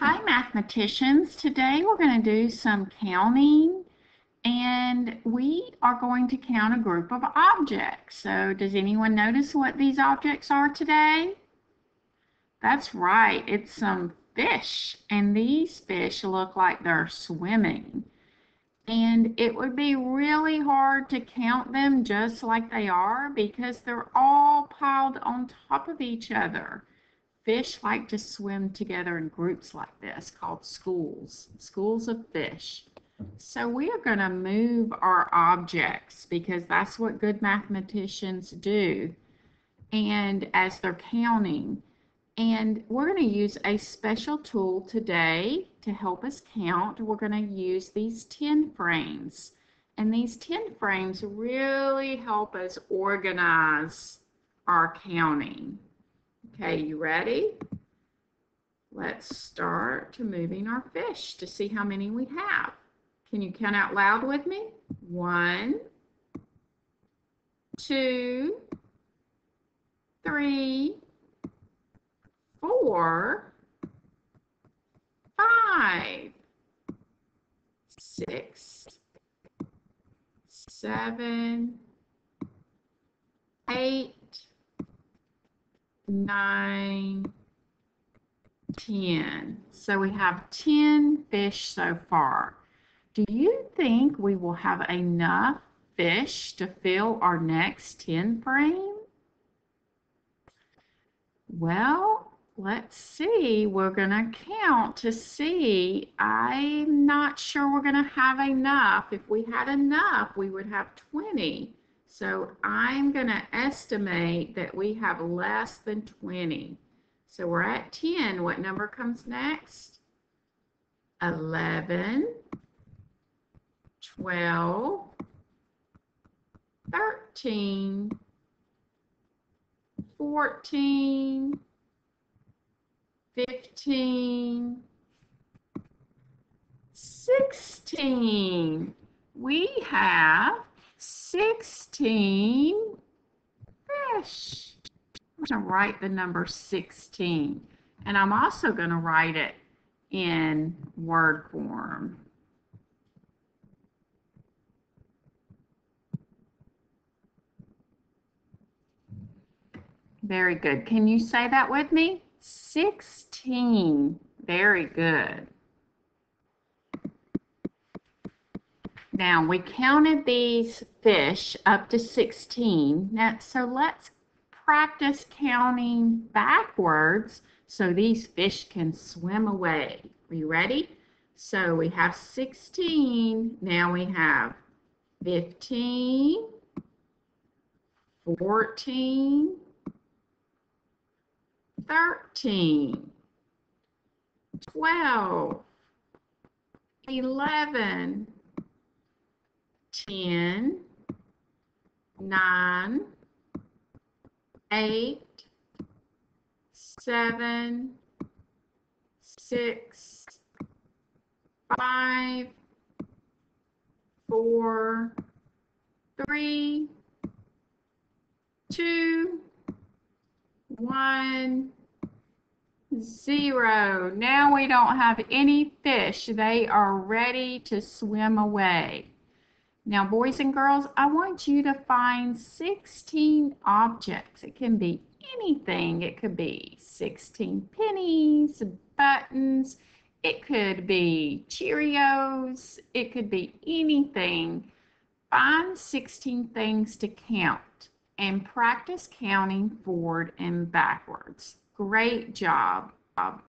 Hi mathematicians, today we're going to do some counting and we are going to count a group of objects. So does anyone notice what these objects are today? That's right, it's some fish and these fish look like they're swimming. And it would be really hard to count them just like they are because they're all piled on top of each other. Fish like to swim together in groups like this called schools, schools of fish. So we are going to move our objects because that's what good mathematicians do. And as they're counting, and we're going to use a special tool today to help us count. We're going to use these 10 frames. And these 10 frames really help us organize our counting. Okay, you ready? Let's start to moving our fish to see how many we have. Can you count out loud with me? One, two, three, four, five, six, seven, eight, nine, 10. So we have 10 fish so far. Do you think we will have enough fish to fill our next 10 frame? Well, let's see. We're going to count to see. I'm not sure we're going to have enough. If we had enough, we would have 20. So I'm going to estimate that we have less than 20. So we're at 10. What number comes next? 11, 12, 13, 14, 15, 16. We have 16 fish. I'm going to write the number 16. And I'm also going to write it in word form. Very good. Can you say that with me? 16. Very good. Now we counted these fish up to 16. Now, so let's practice counting backwards so these fish can swim away. Are you ready? So we have 16. Now we have 15, 14, 13, 12, 11, 10, 9, 8, 7, 6, 5, 4, 3, 2, 1, zero. Now we don't have any fish. They are ready to swim away. Now, boys and girls, I want you to find 16 objects. It can be anything. It could be 16 pennies, buttons. It could be Cheerios. It could be anything. Find 16 things to count and practice counting forward and backwards. Great job.